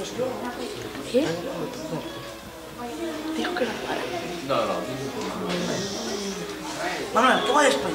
Pues ¿Qué? Dijo que no para. No, no. Manuel, ¿qué va después?